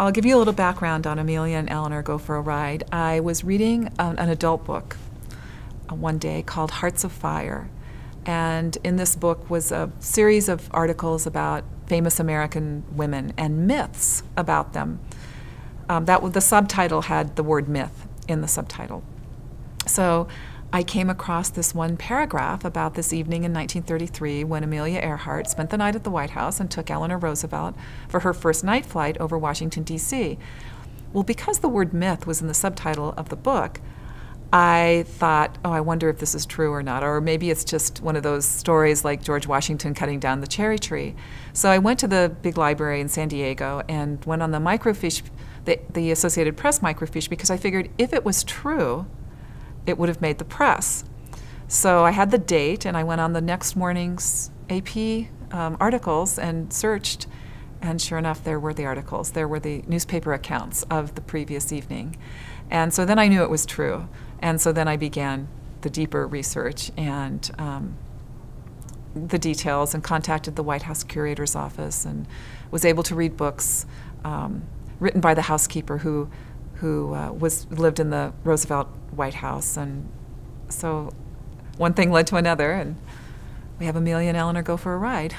I'll give you a little background on Amelia and Eleanor Go for a Ride. I was reading an, an adult book uh, one day called Hearts of Fire. And in this book was a series of articles about famous American women and myths about them. Um, that the subtitle had the word myth in the subtitle. So I came across this one paragraph about this evening in 1933 when Amelia Earhart spent the night at the White House and took Eleanor Roosevelt for her first night flight over Washington, D.C. Well, because the word myth was in the subtitle of the book, I thought, oh, I wonder if this is true or not, or maybe it's just one of those stories like George Washington cutting down the cherry tree. So I went to the big library in San Diego and went on the microfiche, the, the Associated Press microfiche, because I figured if it was true, it would have made the press. So I had the date, and I went on the next morning's AP um, articles and searched, and sure enough, there were the articles. There were the newspaper accounts of the previous evening. And so then I knew it was true. And so then I began the deeper research and um, the details and contacted the White House curator's office and was able to read books um, written by the housekeeper who, who uh, was, lived in the Roosevelt White House. And so one thing led to another, and we have Amelia and Eleanor go for a ride.